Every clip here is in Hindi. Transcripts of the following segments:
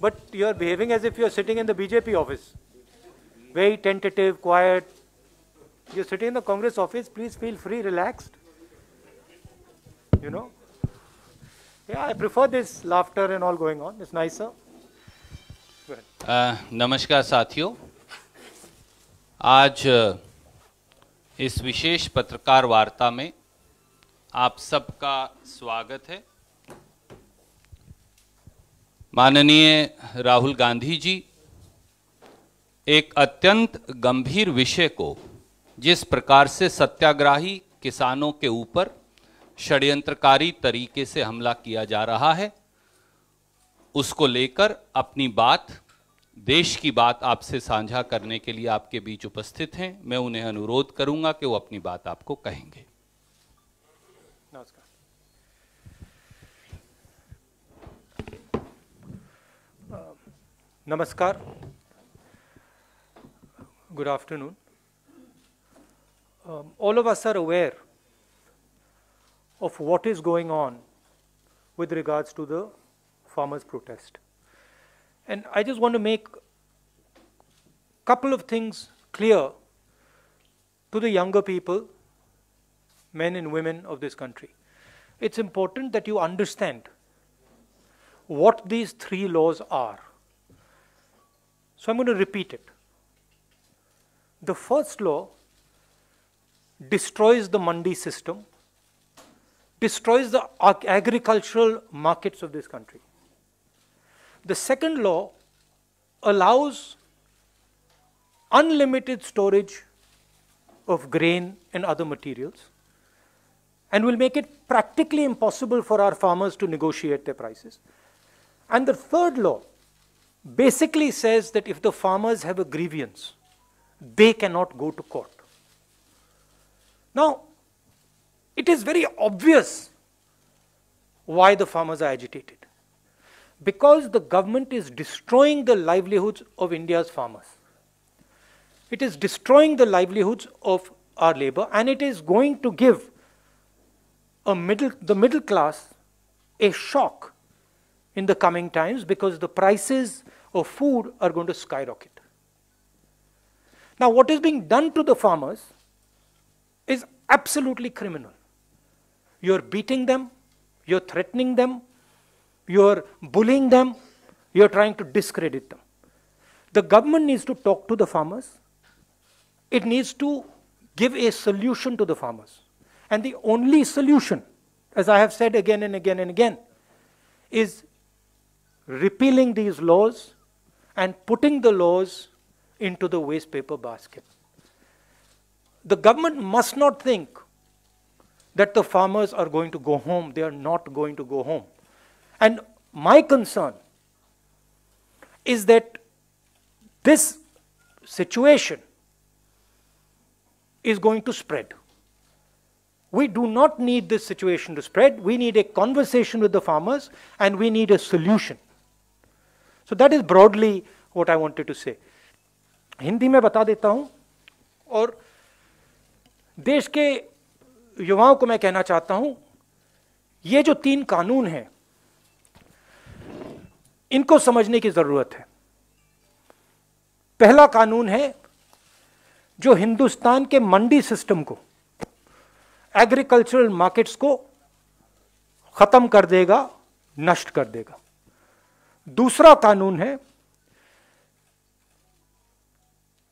But you're behaving as if you're sitting in the BJP office. Very tentative, quiet. You're sitting in the Congress office, please feel free, relaxed. You know? Yeah, I prefer this laughter and all going on. It's nicer. Uh, नमस्कार साथियों आज इस विशेष पत्रकार वार्ता में आप सबका स्वागत है माननीय राहुल गांधी जी, एक अत्यंत गंभीर विषय को जिस प्रकार से सत्याग्राही किसानों के ऊपर षड्यंत्रकारी तरीके से हमला किया जा रहा है, उसको लेकर अपनी बात, देश की बात आपसे साझा करने के लिए आपके बीच उपस्थित हैं। मैं उन्हें अनुरोध करूँगा कि वो अपनी बात आपको कहेंगे। Namaskar. Good afternoon. Um, all of us are aware of what is going on with regards to the farmers' protest. And I just want to make a couple of things clear to the younger people, men and women of this country. It's important that you understand what these three laws are so I'm going to repeat it. The first law destroys the mandi system, destroys the ag- agricultural markets of this country. The second law allows unlimited storage of grain and other materials and will make it practically impossible for our farmers to negotiate their prices. And the third law basically says that if the farmers have a grievance, they cannot go to court. Now, it is very obvious why the farmers are agitated. Because the government is destroying the livelihoods of India's farmers. It is destroying the livelihoods of our labor and it is going to give a middle, the middle class a shock in the coming times because the prices of food are going to skyrocket. Now, what is being done to the farmers is absolutely criminal. You're beating them, you're threatening them, you're bullying them, you're trying to discredit them. The government needs to talk to the farmers, it needs to give a solution to the farmers. And the only solution, as I have said again and again and again, is repealing these laws and putting the laws into the waste paper basket. The government must not think that the farmers are going to go home. They are not going to go home. And my concern is that this situation is going to spread. We do not need this situation to spread. We need a conversation with the farmers and we need a solution. So that is broadly what I wanted to say. Hindi में बता देता हूँ, और देश के युवाओं को मैं कहना चाहता हूँ, ये जो तीन कानून हैं, इनको समझने की ज़रूरत है पहला कानून है जो हिंदुस्तान के मंडी सिस्टम को, एग्रीकल्चरल मार्केट्स को खत्म कर देगा, नष्ट कर देगा दूसरा कानून है,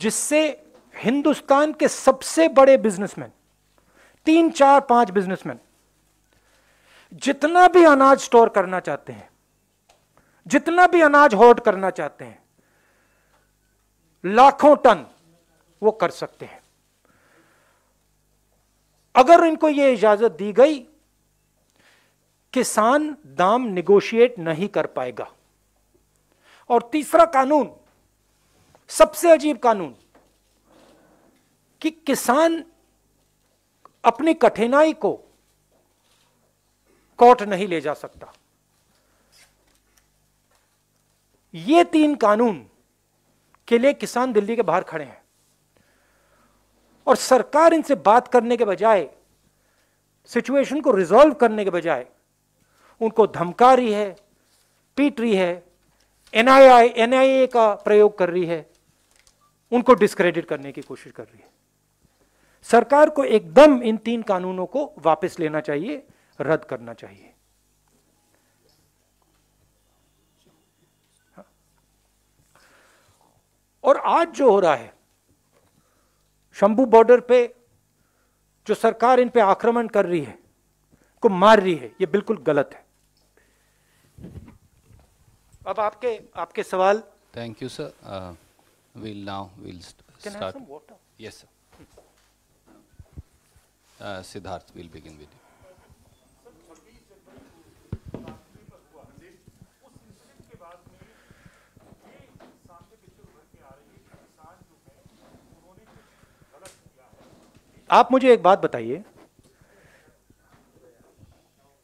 जिससे हिंदुस्तान के सबसे बड़े बिजनेसमैन तीन, चार, पाँच बिजनेसमैन जितना भी अनाज स्टोर करना चाहते हैं, जितना भी अनाज होल्ड करना चाहते हैं, लाखों टन वो कर सकते हैं। अगर इनको यह इजाज़त दी गई, किसान दाम निगोशिएट नहीं कर पाएगा। और तीसरा कानून, सबसे अजीब कानून, कि किसान अपनी कठिनाई को कोर्ट नहीं ले जा सकता। ये तीन कानून के लिए किसान दिल्ली के बाहर खड़े हैं। और सरकार इनसे बात करने के बजाय, सिचुएशन को रिजॉल्व करने के बजाय, उनको धमका रही है, पीट रही है एनआईआई एनआईए का प्रयोग कर रही है, उनको डिस्क्रेडिट करने की कोशिश कर रही है। सरकार को एकदम इन तीन कानूनों को वापस लेना चाहिए, रद्द करना चाहिए। और आज जो हो रहा है, शंभू बॉर्डर पे जो सरकार इन पे आक्रमण कर रही है, को मार रही है, ये बिल्कुल गलत है। अब आपके आपके सवाल? Thank you sir will now will start yes sir Siddharth will begin with आप मुझे एक बात बताइए।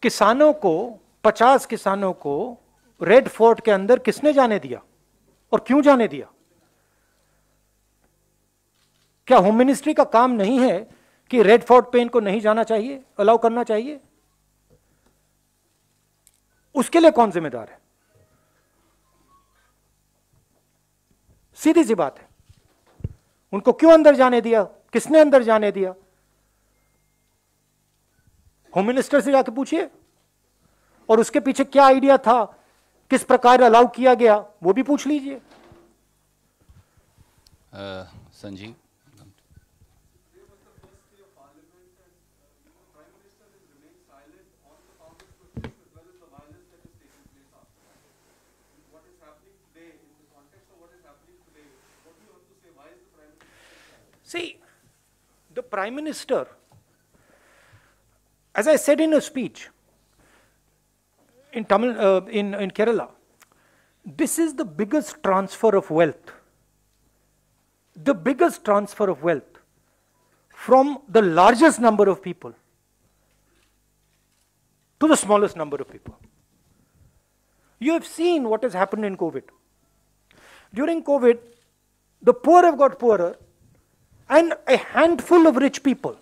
किसानों को 50 किसानों को रेड फोर्ट के अंदर किसने जाने दिया और क्यों जाने दिया? क्या होम मिनिस्ट्री का काम नहीं है कि रेड फोर्ट पे इनको नहीं जाना चाहिए, अलाउ करना चाहिए? उसके लिए कौन जिम्मेदार है? सीधी सी बात है। उनको क्यों अंदर जाने दिया? किसने अंदर जाने दिया? होम मिनिस्टर से जाके पूछिए। और उसके पीछे क्या आइडिया था किस प्रकार अलाउ किया गया वो भी पूछ लीजिए Sanjeev See, the Prime Minister, as I said in a speech in, Tamil, uh, in, in Kerala, this is the biggest transfer of wealth. The biggest transfer of wealth from the largest number of people to the smallest number of people. You have seen what has happened in COVID. During COVID, the poor have got poorer and a handful of rich people,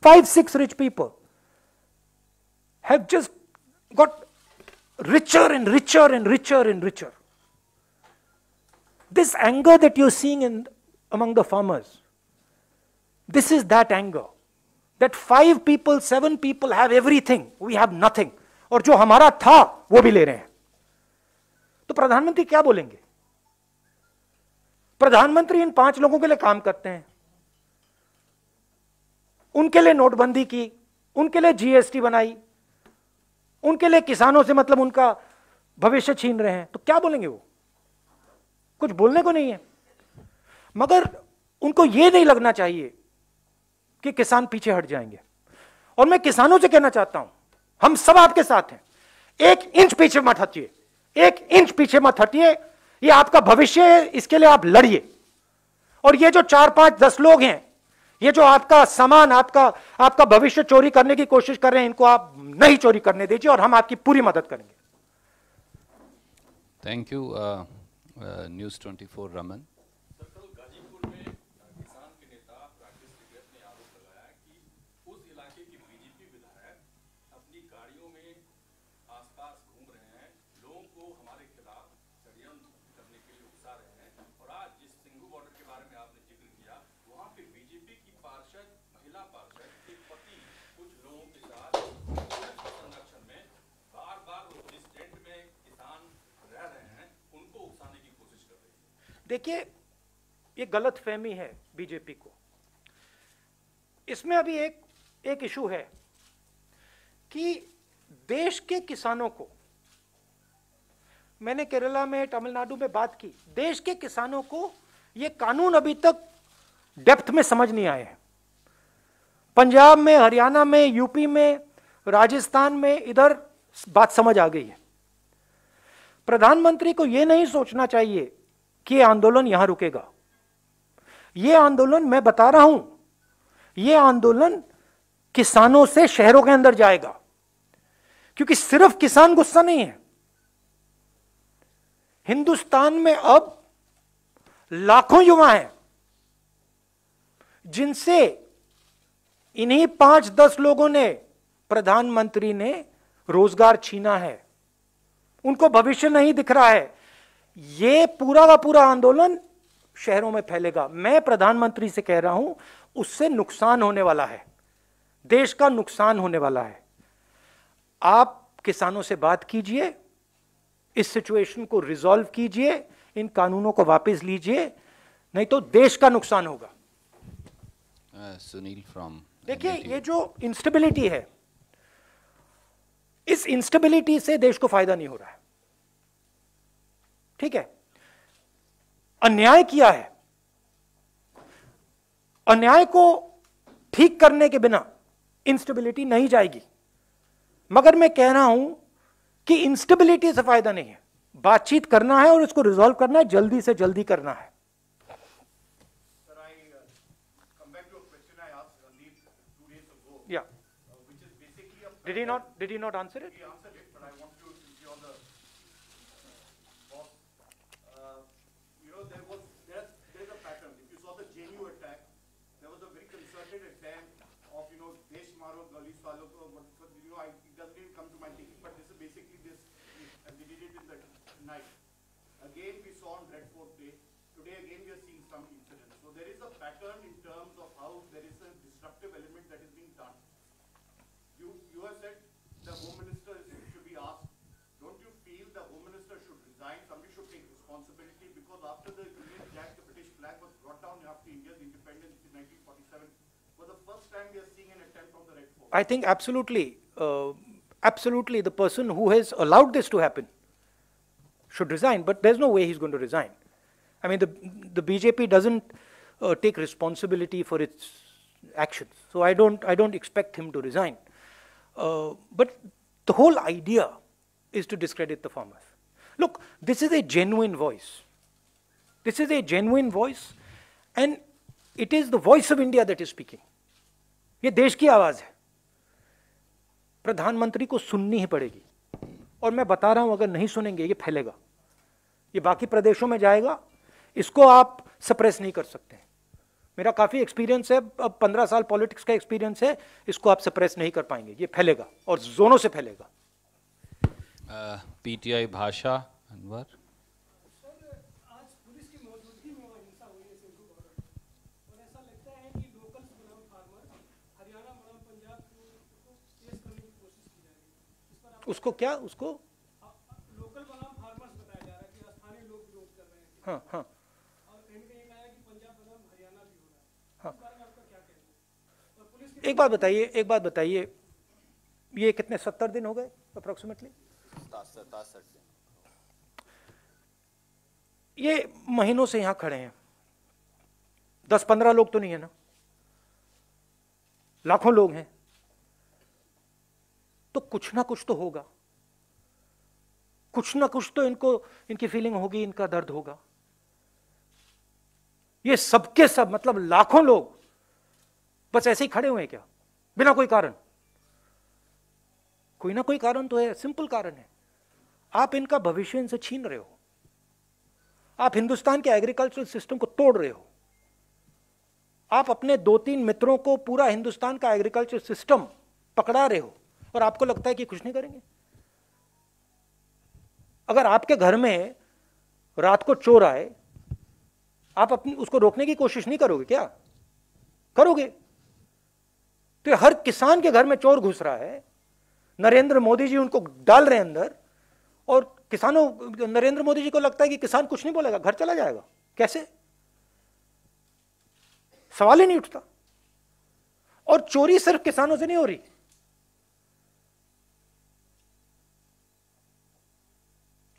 five, six rich people, have just got richer and richer and richer and richer. This anger that you're seeing in, among the farmers, this is that anger. That five people, seven people have everything, we have nothing. और जो हमारा था वो भी ले रहे हैं तो प्रधानमंत्री क्या बोलेंगे प्रधानमंत्री इन पाँच लोगों के लिए काम करते हैं उनके लिए नोटबंदी की उनके लिए जीएसटी बनाई उनके लिए किसानों से मतलब उनका भविष्य छीन रहे हैं। तो क्या बोलेंगे वो? कुछ बोलने को नहीं है। मगर उनको यह नहीं लगना चाहिए कि किसान पीछे हट जाएँगे। और मैं किसानों से कहना चाहता हूँ, हम सब आपके साथ हैं। एक इंच पीछे मत हटिए। एक इंच पीछे मत हटिए। ये आपका भविष्य है, इसके लिए आप लड़िए। और ये जो चार पाँच दस लोग हैं ये जो आपका सामान, आपका आपका भविष्य चोरी करने की कोशिश कर रहे हैं, इनको आप नहीं चोरी करने दीजिए और हम आपकी पूरी मदद करेंगे। Thank you news twenty four Raman देखिए, ये गलत फहमी है बीजेपी को। इसमें अभी एक एक इशू है कि देश के किसानों को, मैंने केरला में, तमिलनाडु में बात की, देश के किसानों को ये कानून अभी तक डेप्थ में समझ नहीं आए हैं। पंजाब में, हरियाणा में, यूपी में, राजस्थान में इधर बात समझ आ गई है। प्रधानमंत्री को यह नहीं सोचना चाहिए कि आंदोलन यहाँ रुकेगा। यह आंदोलन मैं बता रहा हूँ यह आंदोलन किसानों से शहरों के अंदर जाएगा। क्योंकि सिर्फ़ किसान गुस्सा नहीं है। हिंदुस्तान में अब लाखों युवा हैं, जिनसे इन्हीं पाँच दस लोगों ने, प्रधानमंत्री ने रोज़गार छीना है। उनको भविष्य नहीं दिख रहा है। ये पूरा का पूरा आंदोलन शहरों में फैलेगा। मैं प्रधानमंत्री से कह रहा हूँ उससे नुकसान होने वाला है। देश का नुकसान होने वाला है। आप किसानों से बात कीजिए इस सिचुएशन को रिजॉल्व कीजिए इन कानूनों को वापस लीजिए नहीं तो देश का नुकसान होगा। सुनील फ्रॉम देखिए ये जो इंस्टेबिलिटी है इस इंस्टेबिलिटी से देश को फ़ायदा नहीं हो रहा है। ठीक है? अन्याय किया है। अन्याय को ठीक करने के बिना इंस्टेबिलिटी नहीं जाएगी। मगर मैं कह रहा हूँ कि इंस्टेबिलिटी से फ़ायदा नहीं है। बातचीत करना है और इसको रिजॉल्व करना है जल्दी से जल्दी करना है। Uh, uh, which is basically a. Did he not did he not answer it He answered it, but I want You know, I, it doesn't even come to my thinking, but this is basically this, and they did it in the night. Again, we saw on Red Fort Day, today again we are seeing some incidents. So there is a pattern in terms of how there is a disruptive element that is being done. You, you have said the Home is- should be asked. Don't you feel the Home Minister should resign? Somebody should take responsibility because after the Union Jack, the British flag was brought down after India's independence in 1947, for the first time we are seeing an attempt from the Red Fort. I think absolutely, uh, absolutely, the person who has allowed this to happen should resign. But there's no way he's going to resign. I mean, the the BJP doesn't uh, take responsibility for its actions, so I don't I don't expect him to resign. Uh, but the whole idea is to discredit the farmers. Look, this is a genuine voice. This is a genuine voice, and it is the voice of India that is speaking. ये देश की आवाज है प्रधानमंत्री को सुननी ही पड़ेगी। और मैं बता रहा हूँ, अगर नहीं सुनेंगे, ये फैलेगा। ये बाकी प्रदेशों में जाएगा। इसको आप सप्रेस नहीं कर सकते। मेरा काफ़ी एक्सपीरियंस है, अब पंद्रह साल पॉलिटिक्स का एक्सपीरियंस है, इसको आप सप्रेस नहीं कर पाएँगे। ये फैलेगा, और जोनों से फैलेगा। पीटीआई भाषा, अनवर सर आज पुलिस की मौजूदगी में वहाँ हिंसा हुई है सिंधु बॉर्डर और ऐसा लगता है कि लोकल्स बनाम फार्मर हरियाणा बनाम पंजाब को को केस करने की कोशिश की जा रही है इस पर आप उसको क्या उसको? लोकल बनाम फार्मर्स बताया जा रहा है कि स्थानीय लोग विरोध कर रहे हैं। हाँ हाँ। और कहीं कहीं है कि पंजाब बनाम हरियाणा भी हो रहा है। हाँ। एक बात बताइए एक बात बताइए। ये कितने सत्तर दिन हो गए अप्रोक्सीमेटली ये महीनों से यहाँ खड़े हैं। दस पंद्रह लोग तो नहीं है ना? लाखों लोग हैं। तो कुछ ना कुछ तो होगा। कुछ ना कुछ तो इनको, इनकी फीलिंग होगी, इनका दर्द होगा। ये सबके सब मतलब लाखों लोग, बस ऐसे ही खड़े हुए हैं क्या? बिना कोई कारण। कोई ना कोई कारण तो है सिंपल कारण है। आप इनका भविष्य इनसे छीन रहे हो। आप हिंदुस्तान के एग्रीकल्चरल सिस्टम को तोड़ रहे हो। आप अपने दो तीन मित्रों को पूरा हिंदुस्तान का एग्रीकल्चर सिस्टम पकड़ा रहे हो। और आपको लगता है कि कुछ नहीं करेंगे? अगर आपके घर में रात को चोर आए, आप अपनी, उसको रोकने की कोशिश नहीं करोगे क्या? करोगे? तो हर किसान के घर में चोर घुस रहा है। नरेंद्र मोदी जी उनको डाल रहे हैं अंदर, और किसानों, नरेंद्र मोदी जी को लगता है कि किसान कुछ नहीं बोलेगा, घर चला जाएगा। कैसे? सवाल ही नहीं उठता। और चोरी सिर्फ़ किसानों से नहीं हो रही।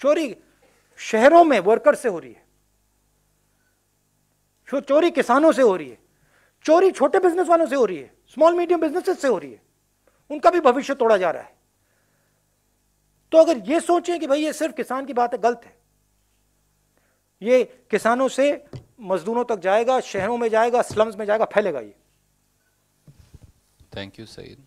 चोरी शहरों में वर्कर से हो रही है। चोरी किसानों से हो रही है। चोरी छोटे बिज़नेस वालों से हो रही है। स्मॉल मीडियम बिजनेसेस से हो रही है। उनका भी भविष्य तोड़ा जा रहा है। तो अगर ये सोचें कि भाई ये सिर्फ़ किसान की बात है गलत है, ये किसानों से मजदूरों तक जाएगा, शहरों में जाएगा स्लम्स में जाएगा, फैलेगा ये। Thank you Saeed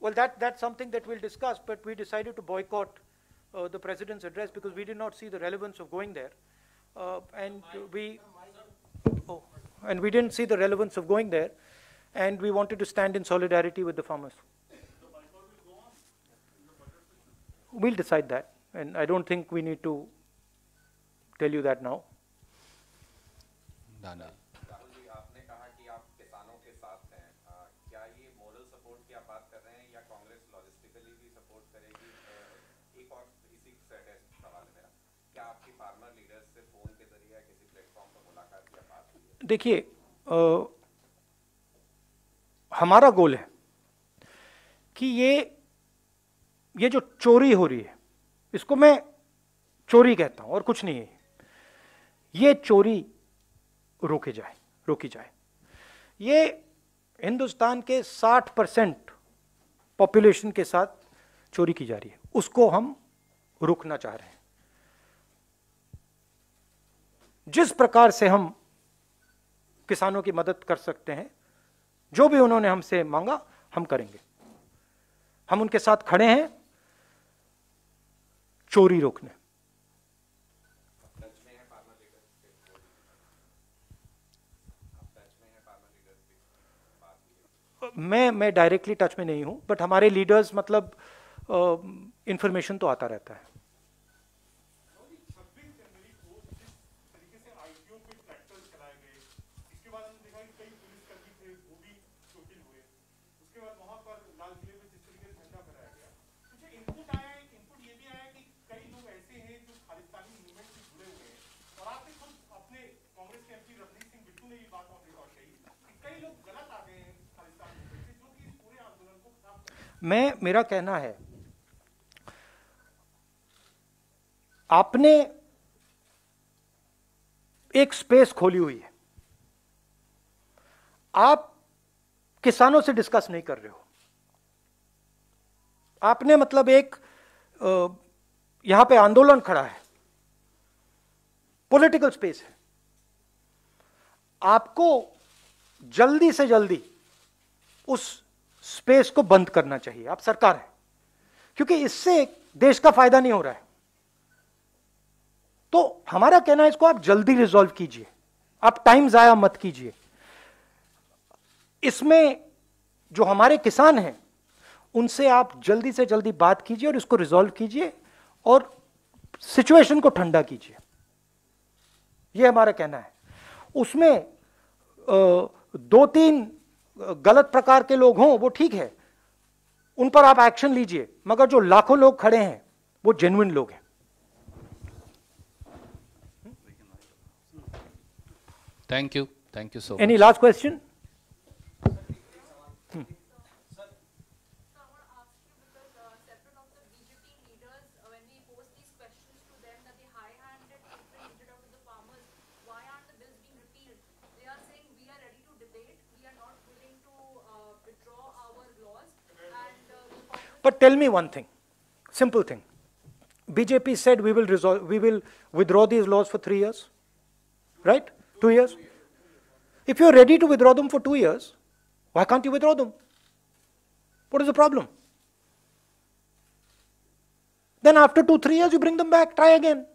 Well, that, that's something that we'll discuss, but we decided to boycott uh, the president's address because we did not see the relevance of going there. Uh, and we, oh, and we didn't see the relevance of going there, and we wanted to stand in solidarity with the farmers. We'll decide that, and I don't think we need to tell you that now. No, no. देखिए हमारा गोल है कि ये ये जो चोरी हो रही है, इसको मैं चोरी कहता हूँ और कुछ नहीं है। ये चोरी रोके जाए, रोकी जाए। ये हिंदुस्तान के 60 परसेंट पॉपुलेशन के साथ चोरी की जा रही है। उसको हम रोकना चाह रहे हैं। जिस प्रकार से हम किसानों की मदद कर सकते हैं। जो भी उन्होंने हमसे मांगा, हम करेंगे। हम उनके साथ खड़े हैं। चोरी रोकने। मैं मैं डायरेक्टली टच में नहीं हूँ बट हमारे लीडर्स मतलब इंफॉर्मेशन तो आता रहता है छब्बीस जनवरी को जिस तरीके से आईटीओ पे ट्रैक्टर चलाए गए इसके बाद हमने देखा कि कई पुलिसकर्मी थे वो भी चोटिल हुए उसके बाद वहाँ पर लाल किले में जिस तरीके से झंडा फहराया गया मुझे इनपुट आया है इनपुट ये भी आया कि कई लोग ऐसे हैं जो खालिस्तानी मूवमेंट से जुड़े हुए हैं और आपने खुद अपने कांग्रेस के एमपी रवनीत सिंह बिट्टू ने ये बात ऑन रिकॉर्ड कही कि कई लोग गलत आ गए हैं खालिस्तान मूवमेंट से जो कि इस पूरे आंदोलन को खराब कर रहे हैं। मैं, मेरा कहना है, आपने एक स्पेस खोली हुई है। आप किसानों से डिस्कस नहीं कर रहे हो। आपने मतलब एक यहाँ पे आंदोलन खड़ा है। पॉलिटिकल स्पेस है। आपको जल्दी से जल्दी उस स्पेस को बंद करना चाहिए। आप सरकार है। क्योंकि इससे देश का फ़ायदा नहीं हो रहा है। तो हमारा कहना है इसको आप जल्दी रिजॉल्व कीजिए। आप टाइम जाया मत कीजिए। इसमें जो हमारे किसान हैं, उनसे आप जल्दी से जल्दी बात कीजिए और इसको रिजॉल्व कीजिए और सिचुएशन को ठंडा कीजिए। यह हमारा कहना है। उसमें दो तीन गलत प्रकार के लोग हों वो ठीक है। उन पर आप एक्शन लीजिए मगर जो लाखों लोग खड़े हैं वो जेन्युन लोग हैं। Thank you thank you so any last question But tell me one thing, simple thing. BJP said we will resolve, we will withdraw these laws for three years, right? Two years. If you're ready to withdraw them for two years, why can't you withdraw them? What is the problem? Then after two, three years, you bring them back, try again.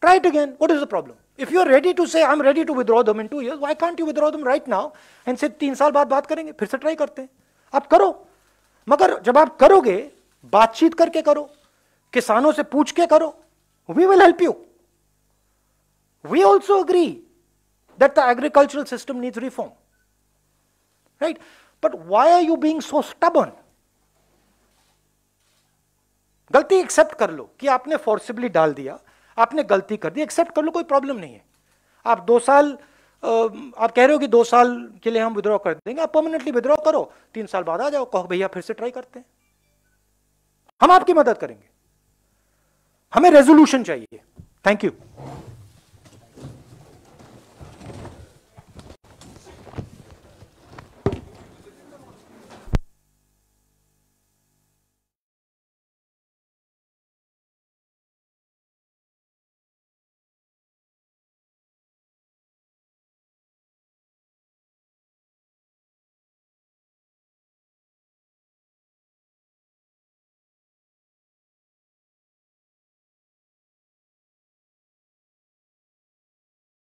Try it again. What is the problem? If you are ready to say, I'm ready to withdraw them in two years, why can't you withdraw them right now and say, तीन साल बाद बात करेंगे फिर से ट्राई करते हैं आप करो मगर जब आप करोगे, बातचीत करके करो, किसानों से पूछ के करो we will help you we also agree that the agricultural system needs reform. Right? But why are you being so stubborn? गलती एक्सेप्ट कर लो कि आपने फोर्सिबली डाल दिया, आपने गलती कर दी एक्सेप्ट कर लो, कोई प्रॉब्लम नहीं है आप दो साल आप कह रहे हो कि दो साल के लिए हम विद्रॉ कर देंगे, आप परमानेंटली विद्रॉ करो, तीन साल बाद आ जाओ, कहो, भैया, फिर से ट्राई करते हैं। हम आपकी मदद करेंगे। हमें रेजोल्यूशन चाहिए। Thank you